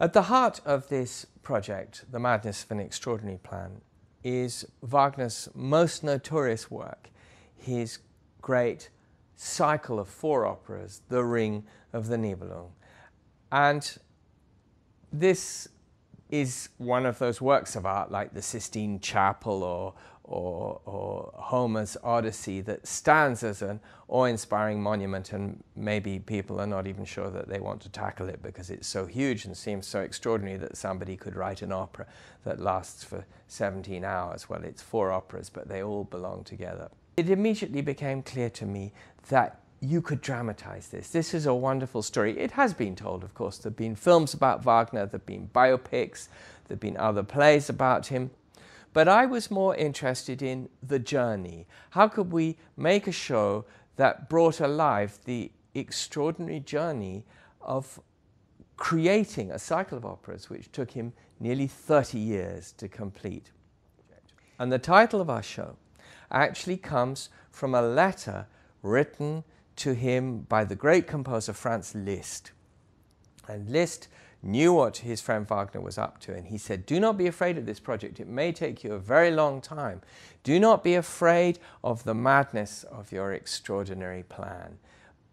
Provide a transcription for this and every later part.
At the heart of this project, The Madness of an Extraordinary Plan, is Wagner's most notorious work, his great cycle of four operas, The Ring of the Nibelung. And this is one of those works of art like the Sistine Chapel or, or, or Homer's Odyssey that stands as an awe-inspiring monument and maybe people are not even sure that they want to tackle it because it's so huge and seems so extraordinary that somebody could write an opera that lasts for 17 hours. Well, it's four operas, but they all belong together. It immediately became clear to me that you could dramatize this. This is a wonderful story. It has been told, of course. There have been films about Wagner, there have been biopics, there have been other plays about him. But I was more interested in the journey. How could we make a show that brought alive the extraordinary journey of creating a cycle of operas which took him nearly 30 years to complete? And the title of our show actually comes from a letter written to him by the great composer Franz Liszt. And Liszt knew what his friend Wagner was up to, and he said, Do not be afraid of this project. It may take you a very long time. Do not be afraid of the madness of your extraordinary plan.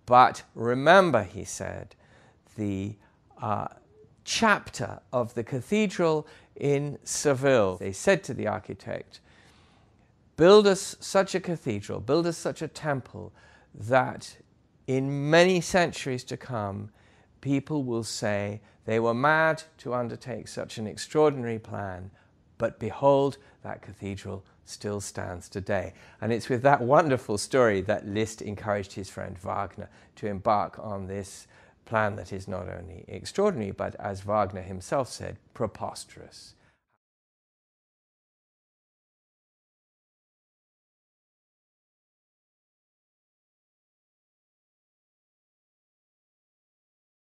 But remember, he said, the uh, chapter of the cathedral in Seville. They said to the architect, Build us such a cathedral, build us such a temple that in many centuries to come, people will say they were mad to undertake such an extraordinary plan, but behold, that cathedral still stands today. And it's with that wonderful story that Liszt encouraged his friend Wagner to embark on this plan that is not only extraordinary, but as Wagner himself said, preposterous.